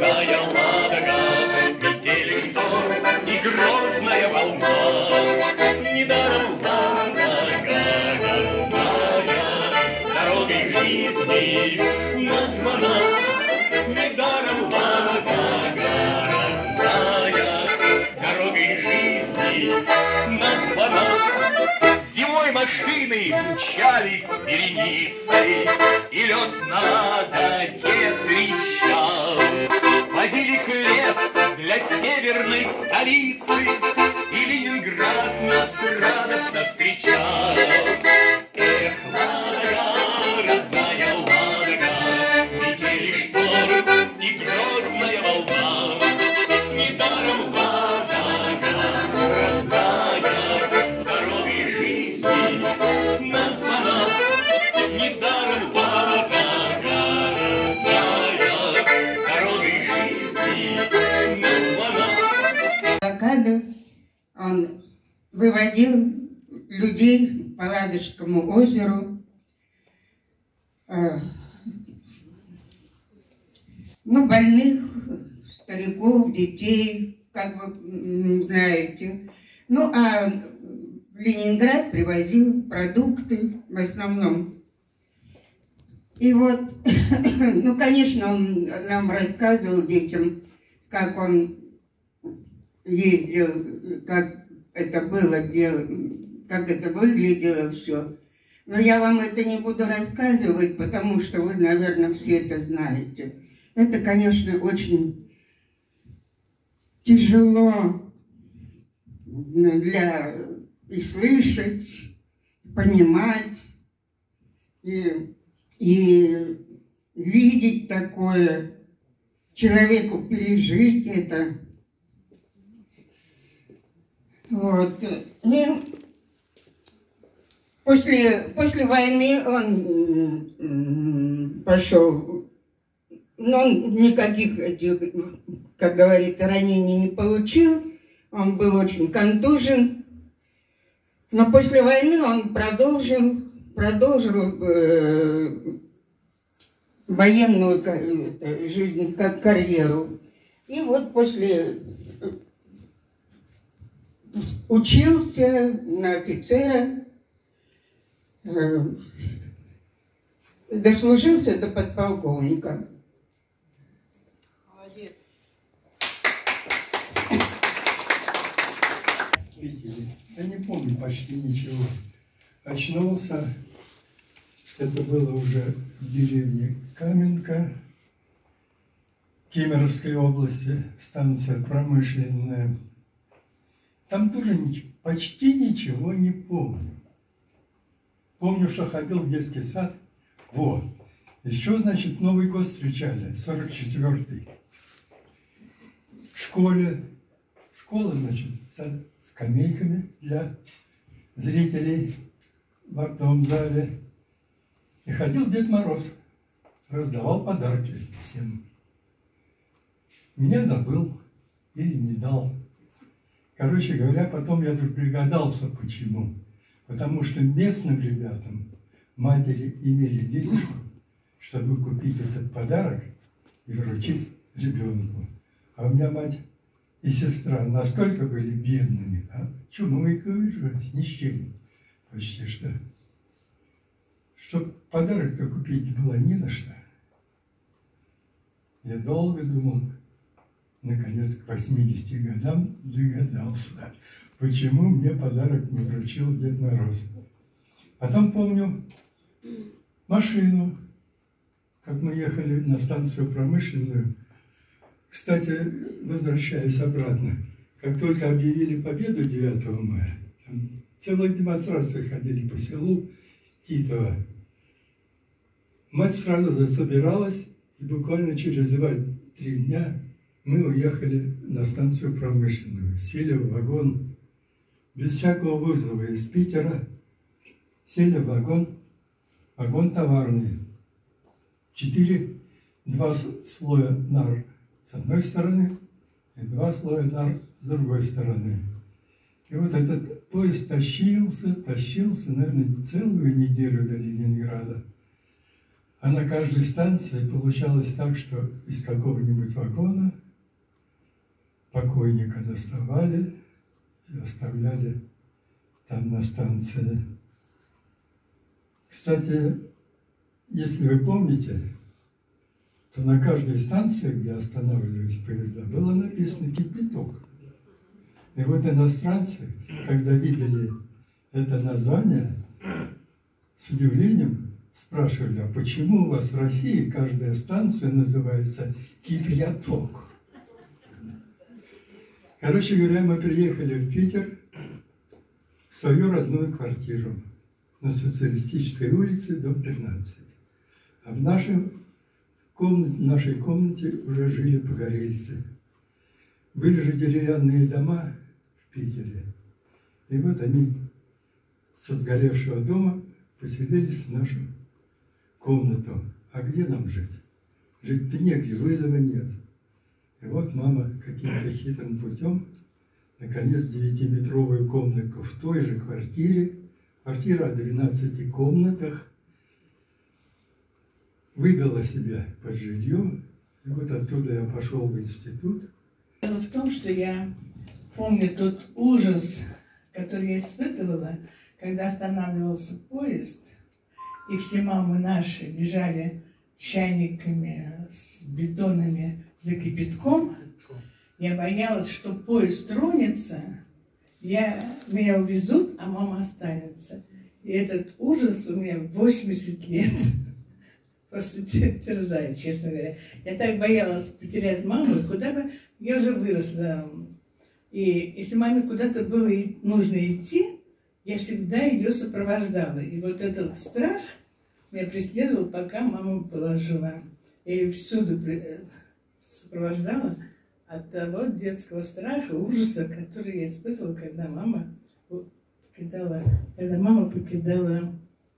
родная Ладога, метели шторм и грозная волна. Недаром Ладога, родная, дорогой жизни названа. Недаром Ладога, родная, дорогой жизни названа. Зимой машины мчались вереницей, И лед на ладоге трещал. Возили хлеб для северной столицы, И Ленинград нас радостно встречал. Эх, Ладога, выводил людей по Ладожскому озеру. э, Ну, больных, стариков, детей, как вы знаете. Ну, а в Ленинград привозил продукты в основном. И вот, ну, конечно, он нам рассказывал детям, как он ездил, как это было дело, как это выглядело все. Но я вам это не буду рассказывать, потому что вы, наверное, все это знаете. Это, конечно, очень тяжело для и слышать, понимать, и, и видеть такое, человеку пережить это. Вот. И после, после войны он пошел, но он никаких как говорится, ранений не получил. Он был очень контужен. Но после войны он продолжил, продолжил э, военную ка- это, жизнь, как карьеру. И вот после учился на офицера, э, дослужился до подполковника. Молодец. видели. Я не помню почти ничего. Очнулся, это было уже в деревне Каменка, Кемеровской области, станция промышленная. Там тоже нич- почти ничего не помню. Помню, что ходил в детский сад. Вот. Еще, значит, Новый год встречали, 44-й. В школе Школа, значит, со скамейками для зрителей в актовом зале. И ходил Дед Мороз, раздавал подарки всем. Меня забыл или не дал. Короче говоря, потом я вдруг догадался, почему. Потому что местным ребятам матери имели денежку, чтобы купить этот подарок и вручить ребенку. А у меня мать и сестра настолько были бедными, а чумойка жить, ни с чем почти что. Чтоб подарок-то купить было не на что. Я долго думал, наконец к 80 годам догадался, почему мне подарок не вручил Дед Мороз. Потом помню машину, как мы ехали на станцию промышленную, кстати, возвращаясь обратно, как только объявили победу 9 мая, там целые демонстрации ходили по селу Титова. Мать сразу засобиралась, и буквально через два-три дня мы уехали на станцию промышленную, сели в вагон, без всякого вызова из Питера, сели в вагон, вагон товарный, четыре, два слоя нар с одной стороны и два слоя нар с другой стороны. И вот этот поезд тащился, тащился, наверное, целую неделю до Ленинграда. А на каждой станции получалось так, что из какого-нибудь вагона покойника доставали и оставляли там на станции. Кстати, если вы помните, то на каждой станции, где останавливались поезда, было написано «Кипяток». И вот иностранцы, когда видели это название, с удивлением спрашивали, а почему у вас в России каждая станция называется «Кипяток»? Короче говоря, мы приехали в Питер в свою родную квартиру на социалистической улице, дом 13. А в нашем комнате, в нашей комнате уже жили погорельцы. Были же деревянные дома в Питере. И вот они со сгоревшего дома поселились в нашу комнату. А где нам жить? Жить-то негде, вызова нет. И вот мама каким-то хитрым путем наконец девятиметровую комнатку в той же квартире, квартира о 12 комнатах, выбила себе под жилье, и вот оттуда я пошел в институт. Дело в том, что я помню тот ужас, который я испытывала, когда останавливался поезд, и все мамы наши бежали чайниками, с бетонами за кипятком. Я боялась, что поезд тронется, я, меня увезут, а мама останется. И этот ужас у меня 80 лет просто терзает, честно говоря. Я так боялась потерять маму, куда бы... Я уже выросла. И если маме куда-то было нужно идти, я всегда ее сопровождала. И вот этот страх меня преследовал, пока мама была жива. Я ее всюду сопровождала от того детского страха, ужаса, который я испытывала, когда мама покидала, когда мама покидала,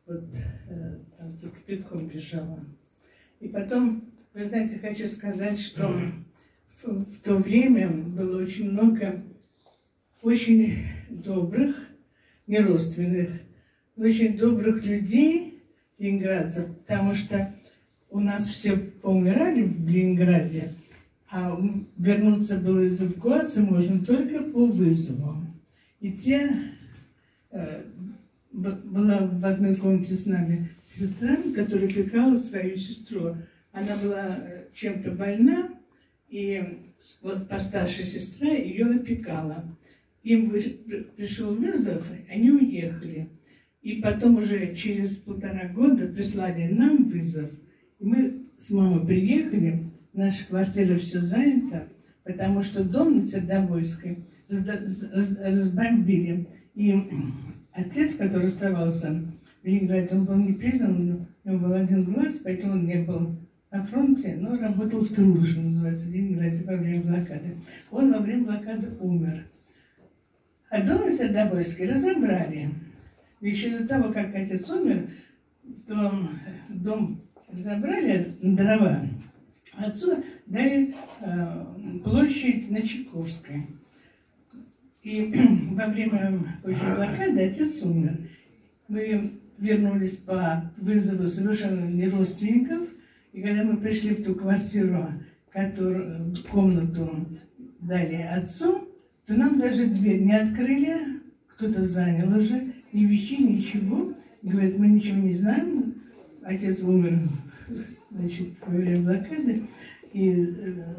вот э, там за кипятком бежала. И потом, вы знаете, хочу сказать, что в, в то время было очень много очень добрых, не родственных, очень добрых людей, ленинградцев, потому что у нас все поумирали в Ленинграде, а вернуться было из эвакуации можно только по вызову. И те, э, была в одной комнате с нами сестра, которая пекала свою сестру. Она была э, чем-то больна, и вот постаршая сестра ее опекала. Им пришел вызов, они уехали. И потом уже через полтора года прислали нам вызов. И мы с мамой приехали, наша квартира все занята, потому что дом на Цердобойской разбомбили. И отец, который оставался в Ленинграде, он был не признан, у него был один глаз, поэтому он не был на фронте, но работал в тылу, что называется, в Ленинграде во время блокады. Он во время блокады умер. А дом на Сердобойской разобрали. Еще до того, как отец умер, то дом разобрали дрова, отцу дали э, площадь на Чайковской. И во время блокады отец умер. Мы вернулись по вызову совершенно не родственников. И когда мы пришли в ту квартиру, которую, комнату дали отцу, то нам даже дверь не открыли, кто-то занял уже, ни вещей, ничего. Говорят, мы ничего не знаем. Отец умер, значит, время блокады. И э,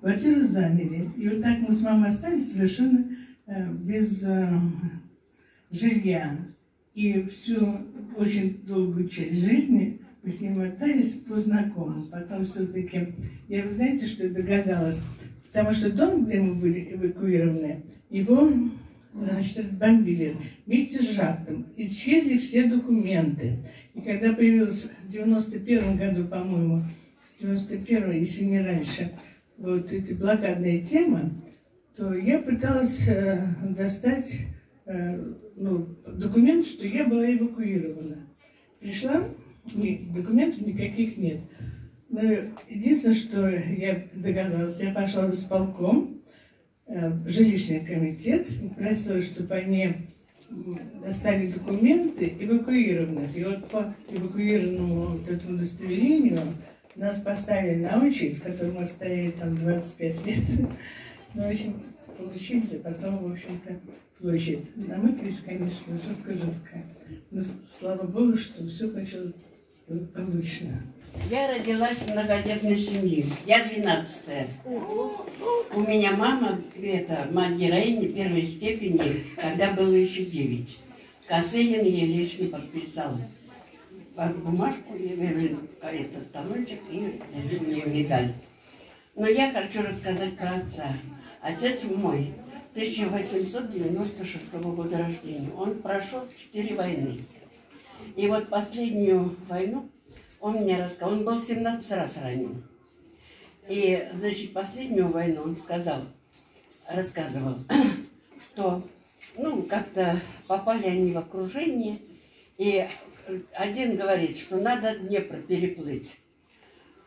квартиру заняли. И вот так мы с мамой остались совершенно э, без э, жилья. И всю очень долгую часть жизни мы с ним остались по знакомым. Потом все-таки, я, вы знаете, что я догадалась? Потому что дом, где мы были эвакуированы, его значит, разбомбили вместе с Жактом. Исчезли все документы. И когда появилась в 91 году, по-моему, 91 если не раньше, вот эти блокадные темы, то я пыталась э, достать э, ну, документ, что я была эвакуирована. Пришла, ни, документов никаких нет. Но единственное, что я догадалась, я пошла в исполком, э, жилищный комитет, просила, чтобы они достали документы эвакуированных. И вот по эвакуированному вот этому удостоверению нас поставили на очередь, в которой мы стояли там 25 лет. Ну, в общем, получили, потом, в общем-то, площадь. Намыкались, конечно, жутко-жутко. Но слава богу, что все кончилось Я родилась в многодетной семье. Я двенадцатая. У меня мама, это, мать героини первой степени, когда было еще девять. Косыгин ей лично подписал под бумажку, и этот талончик, и нее медаль. Но я хочу рассказать про отца. Отец мой 1896 года рождения. Он прошел четыре войны. И вот последнюю войну он мне рассказал, он был 17 раз ранен. И, значит, последнюю войну он сказал, рассказывал, что, ну, как-то попали они в окружение, и один говорит, что надо Днепр переплыть.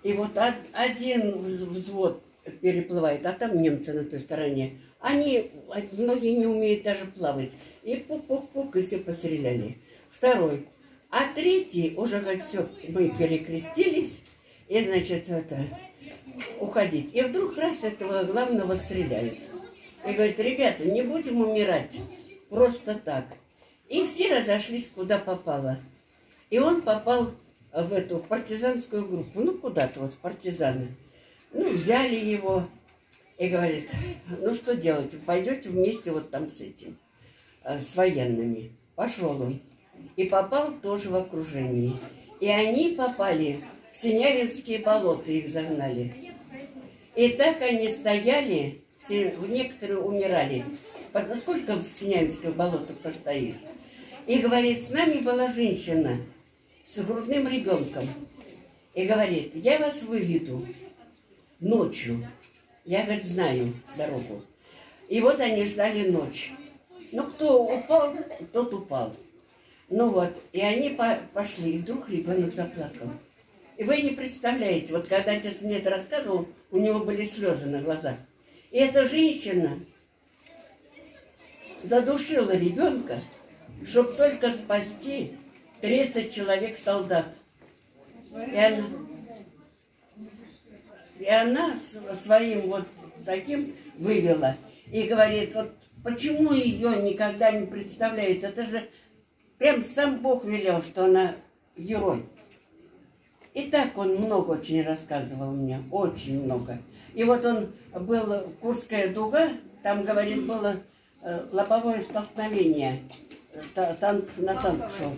И вот один взвод переплывает, а там немцы на той стороне. Они, многие не умеют даже плавать. И пук-пук-пук, и все постреляли. Второй. А третий уже говорит, все, мы перекрестились, и, значит, это, уходить. И вдруг раз этого главного стреляют. И говорит, ребята, не будем умирать просто так. И все разошлись, куда попало. И он попал в эту в партизанскую группу, ну куда-то вот в партизаны. Ну, взяли его и говорит, ну что делать, пойдете вместе вот там с этим, э, с военными. Пошел он. И попал тоже в окружение. И они попали в Синявинские болота, их загнали. И так они стояли, все, некоторые умирали. Ну, сколько в Синявинских болотах постоишь? И говорит, с нами была женщина с грудным ребенком. И говорит, я вас выведу ночью. Я, говорит, знаю дорогу. И вот они ждали ночь. Ну, кто упал, тот упал. Ну вот, и они по пошли, и вдруг ребенок заплакал. И вы не представляете, вот когда отец мне это рассказывал, у него были слезы на глазах. И эта женщина задушила ребенка, чтобы только спасти 30 человек солдат. И она, и она своим вот таким вывела. И говорит, вот почему ее никогда не представляют? Это же прям сам Бог велел, что она герой. И так он много очень рассказывал мне, очень много. И вот он был Курская дуга, там, говорит, было э, лобовое столкновение, танк на танк шел.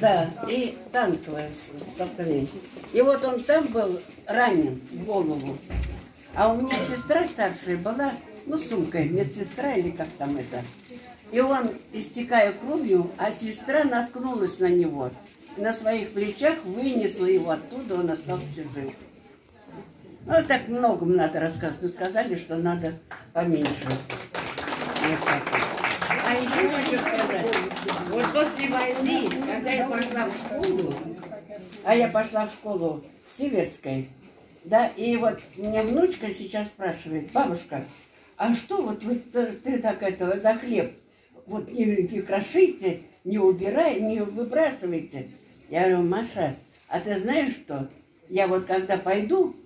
Да, и танковое столкновение. И вот он там был ранен в голову. А у меня сестра старшая была, ну, сумкой, медсестра или как там это. И он, истекая кровью, а сестра наткнулась на него на своих плечах вынесла его оттуда, он остался жив. Ну, так много надо рассказывать. Но сказали, что надо поменьше. Вот. А еще хочу сказать, вот после войны, когда я пошла в школу, а я пошла в школу в Северской, да, и вот меня внучка сейчас спрашивает, бабушка, а что вот вы, ты так это за хлеб, вот не, не крошите, не убирай, не выбрасывайте. Я говорю, Маша, а ты знаешь что? Я вот когда пойду,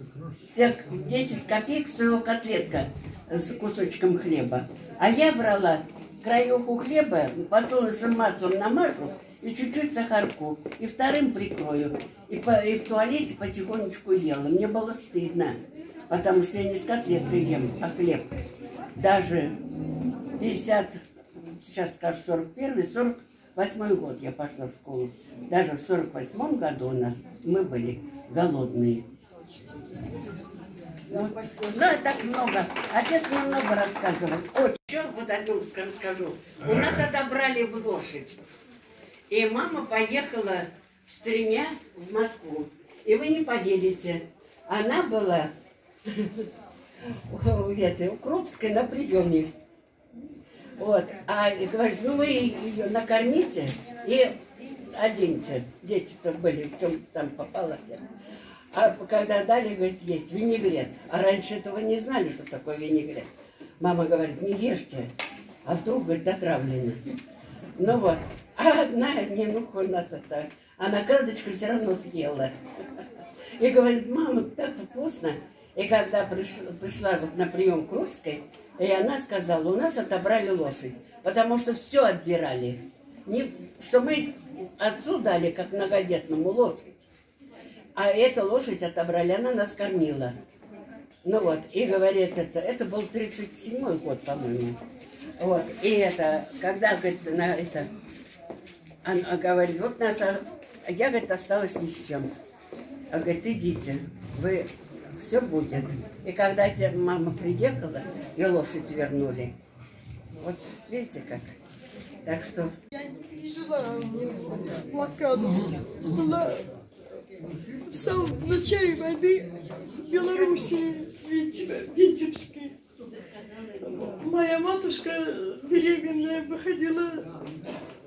тех 10 копеек стоила котлетка с кусочком хлеба. А я брала краюху хлеба, подсолнечным маслом намажу и чуть-чуть сахарку. И вторым прикрою. И, по, и в туалете потихонечку ела. Мне было стыдно, потому что я не с котлеткой ем, а хлеб. Даже 50, сейчас скажу 41 40 Восьмой год я пошла в школу. Даже в сорок восьмом году у нас мы были голодные. Ну, да, так много. Отец мне много рассказывал. О, что вот одну расскажу. У нас отобрали в лошадь. И мама поехала с тремя в Москву. И вы не поверите, она была у Крупской на приеме. Вот. А и говорит, ну вы ее накормите и оденьте. Дети-то были, в чем там попало. А когда дали, говорит, есть винегрет. А раньше этого не знали, что такое винегрет. Мама говорит, не ешьте. А вдруг, говорит, отравлена. Ну вот. А одна ненуха у нас это, она крадочку все равно съела. И говорит, мама, так вкусно. И когда приш- пришла вот на прием к Русской, и она сказала, у нас отобрали лошадь, потому что все отбирали. Не, что мы отцу дали, как многодетному, лошадь. А эту лошадь отобрали, она нас кормила. Ну вот, и говорит, это, это был 37-й год, по-моему. Вот, и это, когда, говорит, на это, она говорит, вот нас, а, я, говорит, осталась ни с чем. А говорит, идите, вы, все будет. И когда мама приехала, и лошадь вернули. Вот, видите как. Так что пережила блокаду. Была в самом начале войны в Белоруссии, Витеб- Витебске. Моя матушка беременная выходила,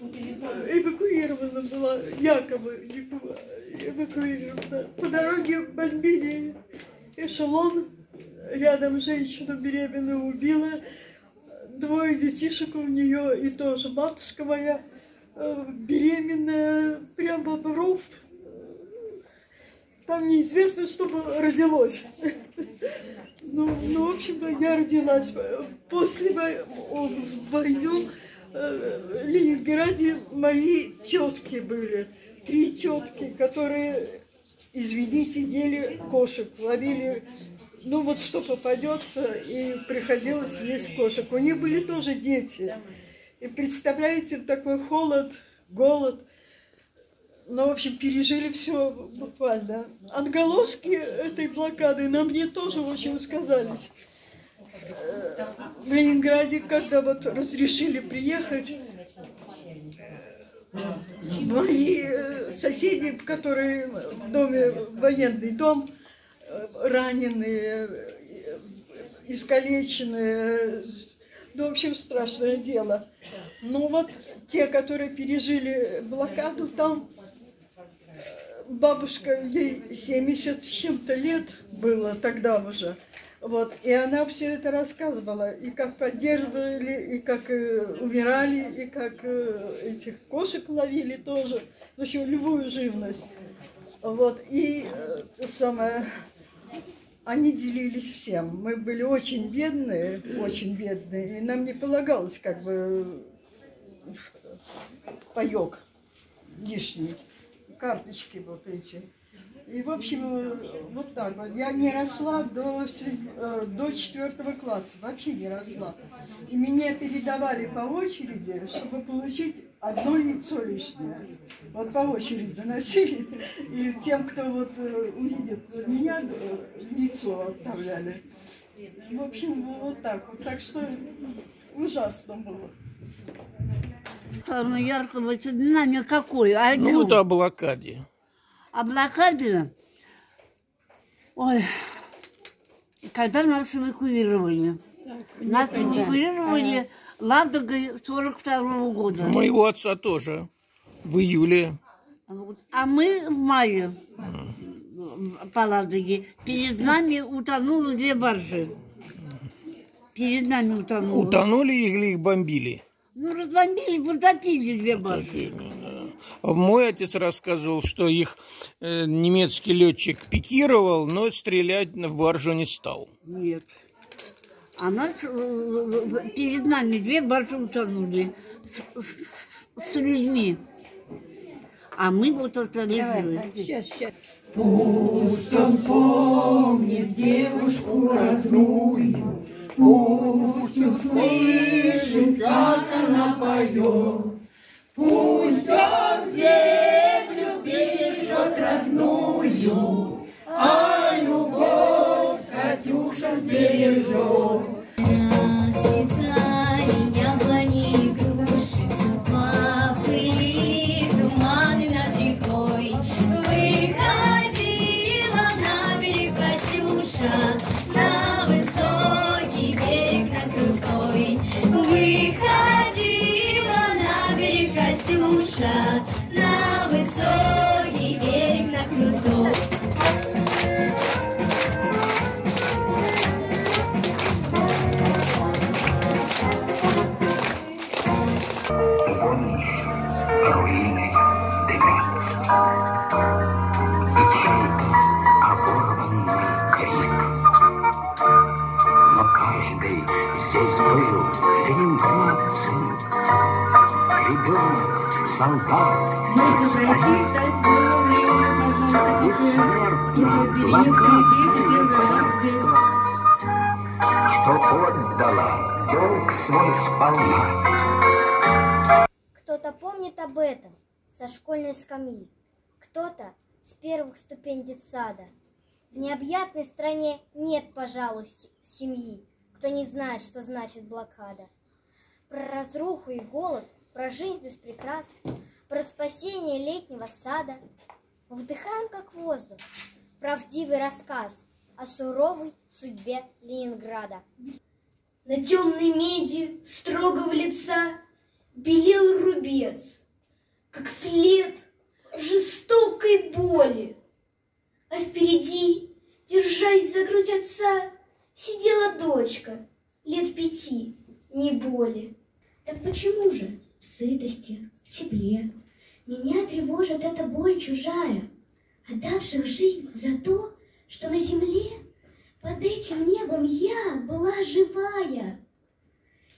эвакуирована была, якобы эваку- эвакуирована. По дороге бомбили эшелон, рядом женщину беременную убила, двое детишек у нее, и тоже матушка моя э, беременная, прямо в ров. Там неизвестно, что родилось. Ну, ну, в общем, я родилась после вой- о, в войну э, в Ленинграде мои тетки были. Три тетки, которые, извините, ели кошек, ловили ну вот что попадется, и приходилось есть кошек. У них были тоже дети. И представляете, такой холод, голод. Ну, в общем, пережили все буквально. Отголоски этой блокады на мне тоже очень сказались. Э, В Ленинграде, когда вот разрешили приехать, мои э, соседи, которые в доме, военный дом, э, раненые, э, искалеченные, ну, в общем, страшное дело. Ну вот те, которые пережили блокаду, там бабушка, ей 70 с чем-то лет было тогда уже. Вот, и она все это рассказывала, и как поддерживали, и как э, умирали, и как э, этих кошек ловили тоже, в общем, любую живность. Вот, и э, самое, они делились всем. Мы были очень бедные, очень бедные, и нам не полагалось как бы паек лишний, карточки вот эти. И, в общем, э, вот так вот. Я не росла до, э, до четвертого класса, вообще не росла. И меня передавали по очереди, чтобы получить одно яйцо лишнее. Вот по очереди носили. И тем, кто вот э, увидит меня, яйцо оставляли. В общем, вот так вот. Так что ужасно было. Самое яркое воспоминание какое? О Ну нём. вот о блокаде. О блокаде? Ой, когда нас эвакуировали. Нас эвакуировали Ладогой 42 года. Моего отца тоже. В июле. А мы в мае по Ладоге. Перед нами утонуло две баржи. Перед нами утонуло. Утонули или их бомбили? Ну, разбомбили, потопили две баржи. Мой отец рассказывал, что их э, немецкий летчик пикировал, но стрелять в баржу не стал. Нет. А нас э, э, перед нами две баржи утонули с, с- с людьми. А мы вот остались живы. Пусть он помнит девушку родную, Пусть он слышит, как она поет, был ленинградцем. Ребенок, солдат, Можно пройти и стать Ленина, пожалуйста. Выходили некоторые дети первый раз что отдала долг свой сполна. Кто-то помнит об этом со школьной скамьи, кто-то с первых ступень детсада. В необъятной стране нет, пожалуй, семьи, кто не знает, что значит блокада. Про разруху и голод, про жизнь без прикрас, про спасение летнего сада. Вдыхаем, как воздух, правдивый рассказ о суровой судьбе Ленинграда. На темной меди строгого лица белел рубец, как след жестокой боли. А впереди, держась за грудь отца, сидела дочка лет пяти, не боли. Так почему же в сытости, в тепле меня тревожит эта боль чужая, отдавших жизнь за то, что на земле под этим небом я была живая?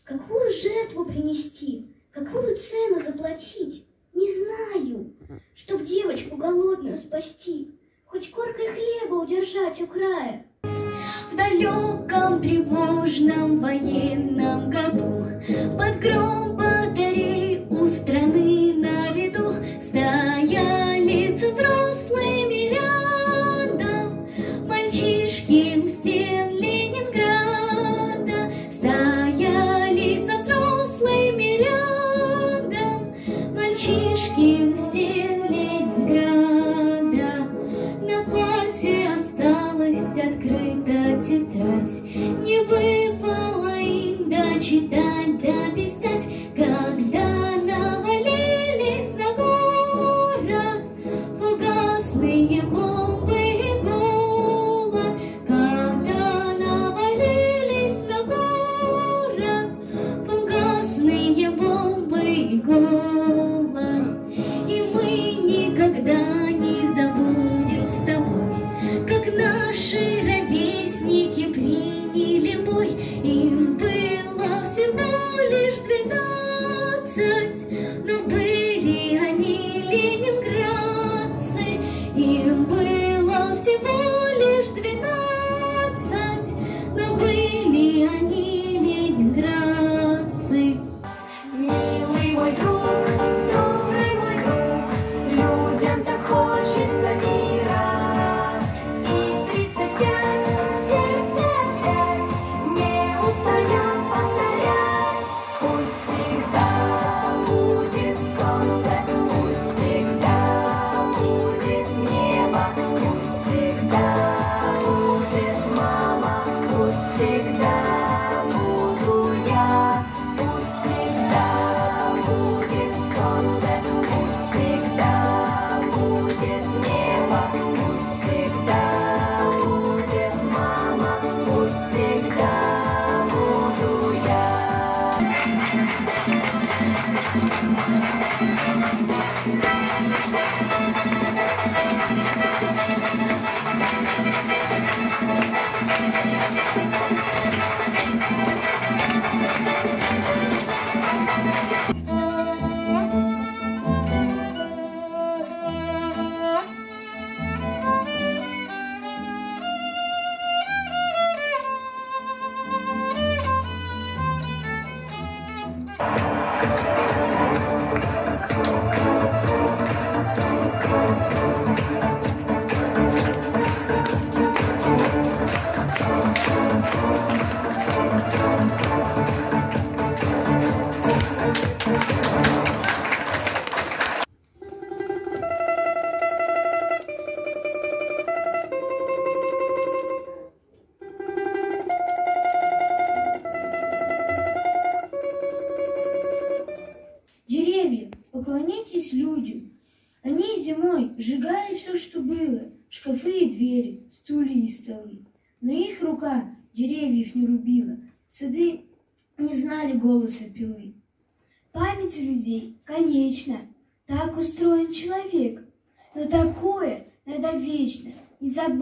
Какую жертву принести, какую цену заплатить, не знаю, чтоб девочку голодную спасти, хоть коркой хлеба удержать у края. Далеком тревожном военном году. Под гром батарей у страны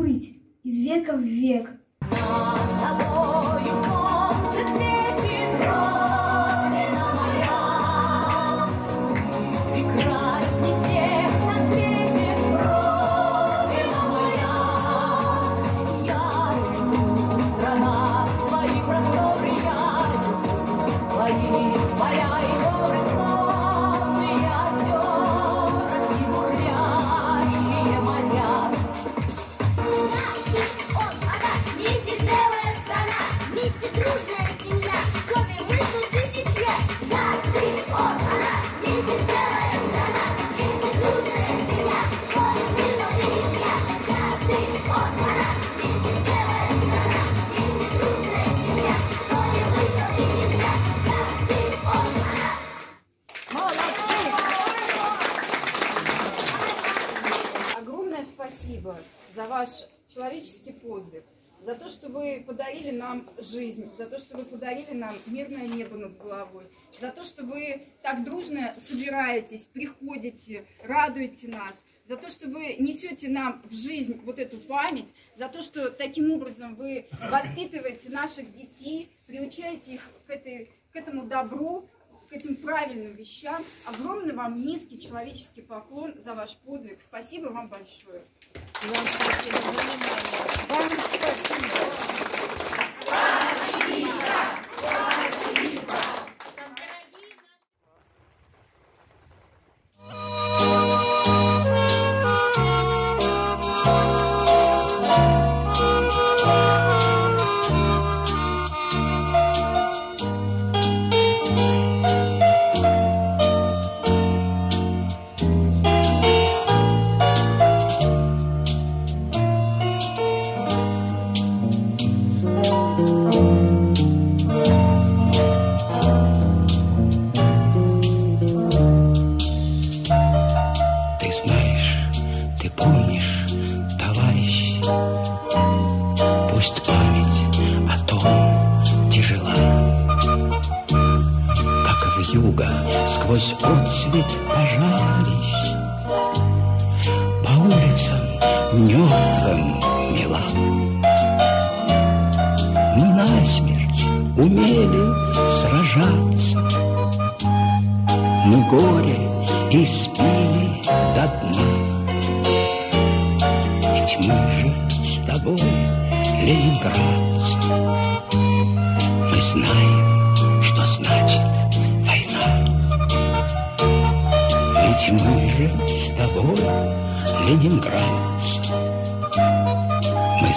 не забыть из века в век. Вместе ваш человеческий подвиг, за то, что вы подарили нам жизнь, за то, что вы подарили нам мирное небо над головой, за то, что вы так дружно собираетесь, приходите, радуете нас, за то, что вы несете нам в жизнь вот эту память, за то, что таким образом вы воспитываете наших детей, приучаете их к, этой, к этому добру, этим правильным вещам. Огромный вам низкий человеческий поклон за ваш подвиг. Спасибо вам большое. Вам спасибо. Вам спасибо.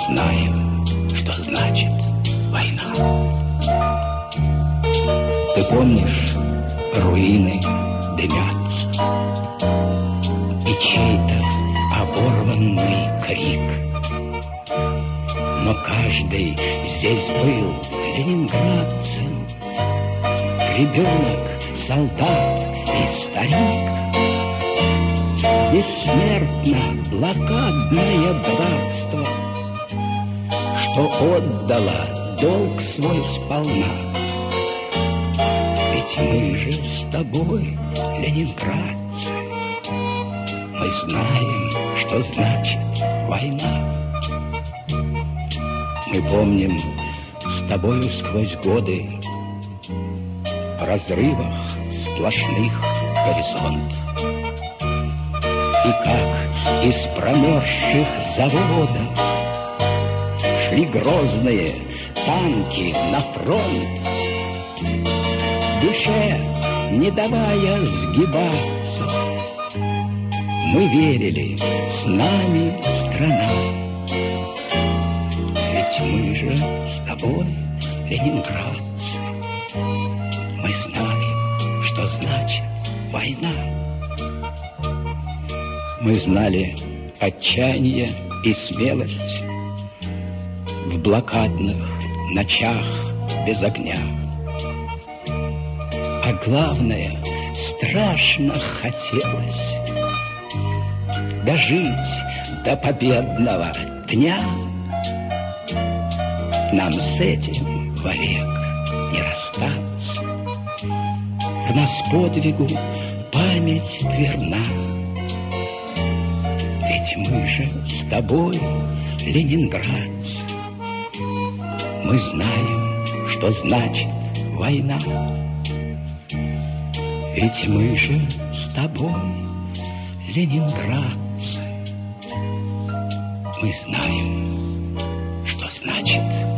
Знаем, что значит война. Ты помнишь, руины дымятся, И чей-то оборванный крик. Но каждый здесь был ленинградцем, Ребенок, солдат и старик. Бессмертно блокадное братство, Что отдало долг свой сполна. Ведь мы же с тобой, ленинградцы, Мы знаем, что значит война. Мы помним с тобою сквозь годы В разрывах сплошных горизонт. И как из промерзших заводов Шли грозные танки на фронт, Душе не давая сгибаться. Мы верили, с нами страна. Ведь мы же с тобой, ленинградцы, Мы знаем, что значит война. Мы знали отчаяние и смелость Блокадных ночах без огня. А главное, страшно хотелось Дожить до победного дня. Нам с этим вовек не расстаться. К нас подвигу память верна. Ведь мы же с тобой, ленинградцы, Мы знаем, что значит война. Ведь мы же с тобой, ленинградцы, Мы знаем, что значит